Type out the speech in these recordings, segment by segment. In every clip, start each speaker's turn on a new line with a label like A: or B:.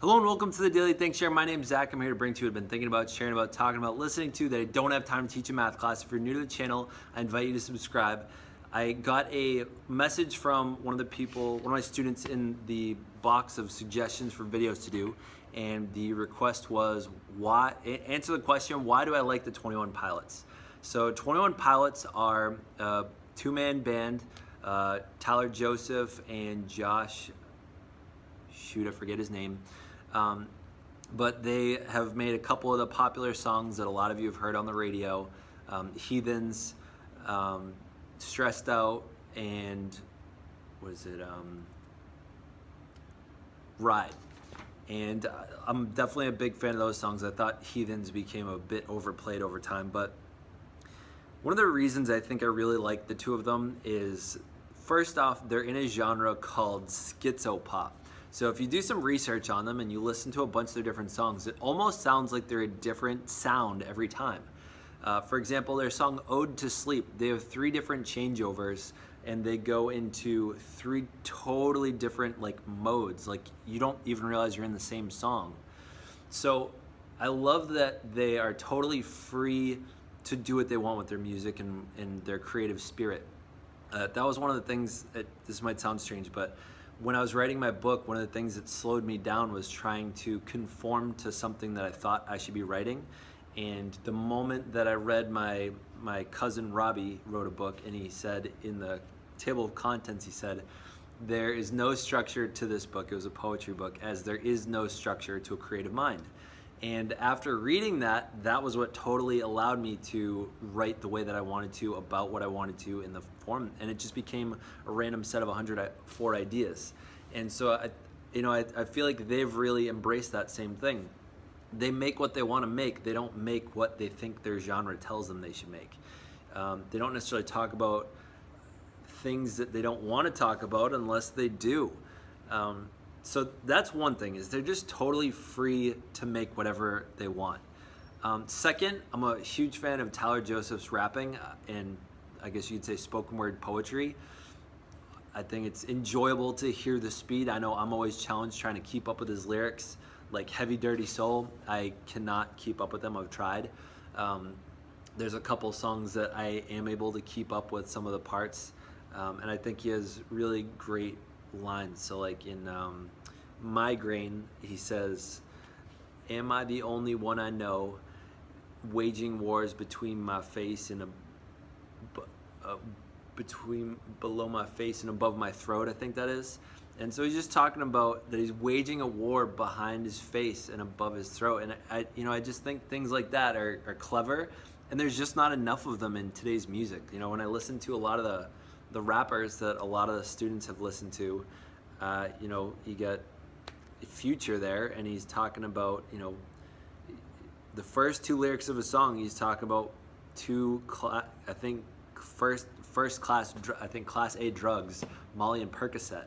A: Hello and welcome to the Daily Thanks Share. My name is Zach. I'm here to bring to you. what I've been thinking about, sharing about, talking about, listening to that I don't have time to teach a math class. If you're new to the channel, I invite you to subscribe. I got a message from one of the people, one of my students in the box of suggestions for videos to do, and the request was, why, answer the question, why do I like the 21 Pilots? So 21 Pilots are a two-man band, uh, Tyler Joseph and Josh, shoot, I forget his name. Um, but they have made a couple of the popular songs that a lot of you have heard on the radio um, Heathens, um, Stressed Out, and was it um, Ride. And uh, I'm definitely a big fan of those songs. I thought Heathens became a bit overplayed over time, but one of the reasons I think I really like the two of them is first off, they're in a genre called schizopop. So if you do some research on them and you listen to a bunch of their different songs, it almost sounds like they're a different sound every time. Uh, for example, their song Ode to Sleep, they have three different changeovers and they go into three totally different like modes. Like you don't even realize you're in the same song. So I love that they are totally free to do what they want with their music and, and their creative spirit. Uh, that was one of the things, that, this might sound strange, but when I was writing my book, one of the things that slowed me down was trying to conform to something that I thought I should be writing. And the moment that I read my my cousin Robbie wrote a book, and he said in the table of contents, he said, "There is no structure to this book. It was a poetry book, as there is no structure to a creative mind." And after reading that, that was what totally allowed me to write the way that I wanted to about what I wanted to in the form. And it just became a random set of 104 ideas. And so, I, you know, I, I feel like they've really embraced that same thing. They make what they want to make. They don't make what they think their genre tells them they should make. Um, they don't necessarily talk about things that they don't want to talk about unless they do. Um, so that's one thing is they're just totally free to make whatever they want. Um, second, I'm a huge fan of Tyler Joseph's rapping uh, and I guess you'd say spoken word poetry. I think it's enjoyable to hear the speed. I know I'm always challenged trying to keep up with his lyrics, like Heavy Dirty Soul. I cannot keep up with them. I've tried. Um, there's a couple songs that I am able to keep up with some of the parts, um, and I think he has really great lines. So like in um, Migraine, he says, Am I the only one I know waging wars between my face and a, uh, between below my face and above my throat, I think that is. And so he's just talking about that he's waging a war behind his face and above his throat. And I, you know, I just think things like that are, are clever. And there's just not enough of them in today's music. You know, when I listen to a lot of the the rappers that a lot of the students have listened to, uh, you know, you get Future there, and he's talking about, you know, the first two lyrics of a song, he's talking about two, I think, first first class, I think class A drugs, Molly and Percocet,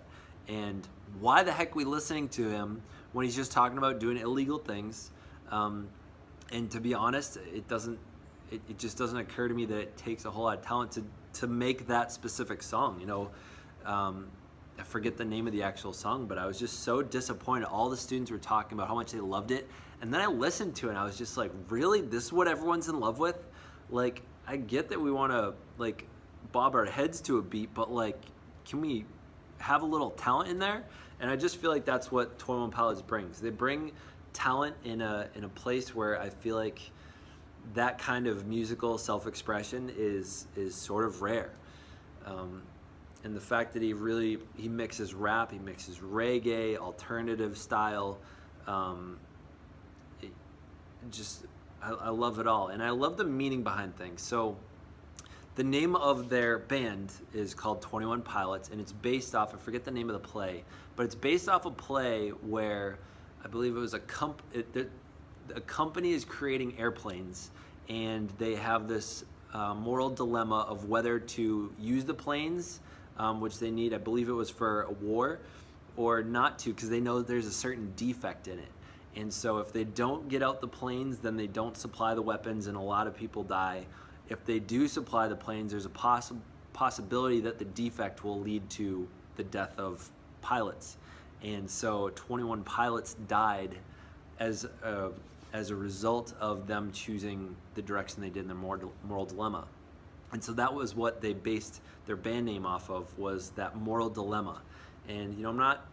A: and why the heck we listening to him when he's just talking about doing illegal things? Um, and to be honest, it doesn't, it, it just doesn't occur to me that it takes a whole lot of talent to to make that specific song. You know, um, I forget the name of the actual song, but I was just so disappointed. All the students were talking about how much they loved it, and then I listened to it, and I was just like, really, this is what everyone's in love with? Like, I get that we want to like bob our heads to a beat, but like, can we have a little talent in there? And I just feel like that's what 21 Pilots brings. They bring talent in a in a place where I feel like that kind of musical self-expression is is sort of rare. Um, and the fact that he really he mixes rap, he mixes reggae, alternative style, um, it, just I, I love it all, and I love the meaning behind things. So. The name of their band is called 21 Pilots, and it's based off, I forget the name of the play, but it's based off a play where I believe it was a comp, it, a company is creating airplanes and they have this uh, moral dilemma of whether to use the planes, um, which they need, I believe it was for a war, or not to because they know there's a certain defect in it. And so if they don't get out the planes, then they don't supply the weapons and a lot of people die. If they do supply the planes, there's a possi possibility that the defect will lead to the death of pilots. and so 21 Pilots died as a, as a result of them choosing the direction they did in their moral, dilemma. And so that was what they based their band name off of was that moral dilemma. And you know, I'm not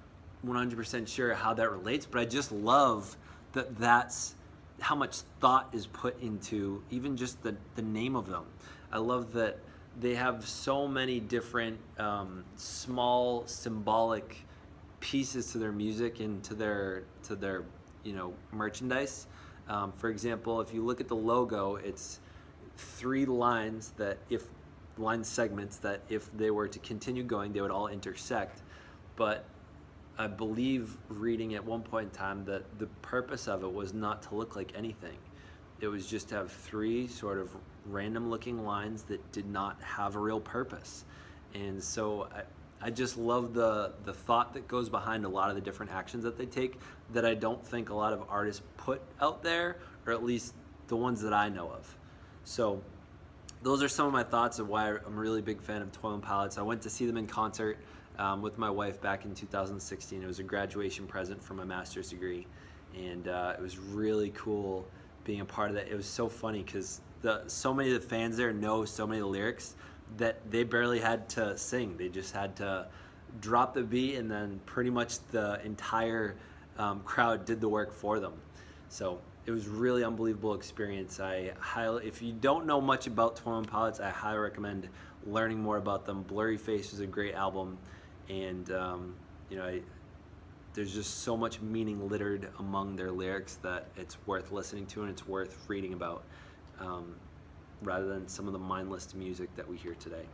A: 100% sure how that relates, but I just love that that's how much thought is put into even just the, the name of them. I love that they have so many different um, small symbolic pieces to their music and to their to their you know merchandise. Um, for example, if you look at the logo, it's three lines that if line segments that if they were to continue going, they would all intersect. But I believe reading at one point in time that the purpose of it was not to look like anything. It was just to have three sort of random looking lines that did not have a real purpose. And so I, I just love the, the thought that goes behind a lot of the different actions that they take that I don't think a lot of artists put out there, or at least the ones that I know of. So those are some of my thoughts of why I'm a really big fan of 21 Pilots. I went to see them in concert um, with my wife back in 2016. It was a graduation present for my master's degree, and uh, it was really cool being a part of that. It was so funny because so many of the fans there know so many of the lyrics that they barely had to sing. They just had to drop the beat, and then pretty much the entire um, crowd did the work for them. So it was really unbelievable experience. I highly, if you don't know much about 21 Pilots, I highly recommend learning more about them. Blurryface is a great album and um, you know, I, there's just so much meaning littered among their lyrics that it's worth listening to and it's worth reading about, um, rather than some of the mindless music that we hear today.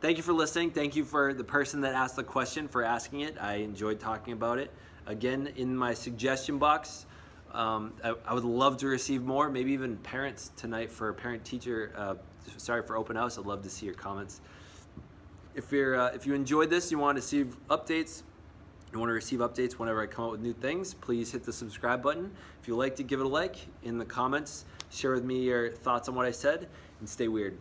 A: Thank you for listening. Thank you for the person that asked the question for asking it. I enjoyed talking about it. Again, in my suggestion box, um, I, I, would love to receive more, maybe even parents tonight for parent teacher, uh, sorry for open house. I'd love to see your comments. If you're uh, if you enjoyed this, you want to see updates, want to receive updates whenever I come out with new things, please hit the subscribe button. If you like to give it a like in the comments, share with me your thoughts on what I said, and stay weird.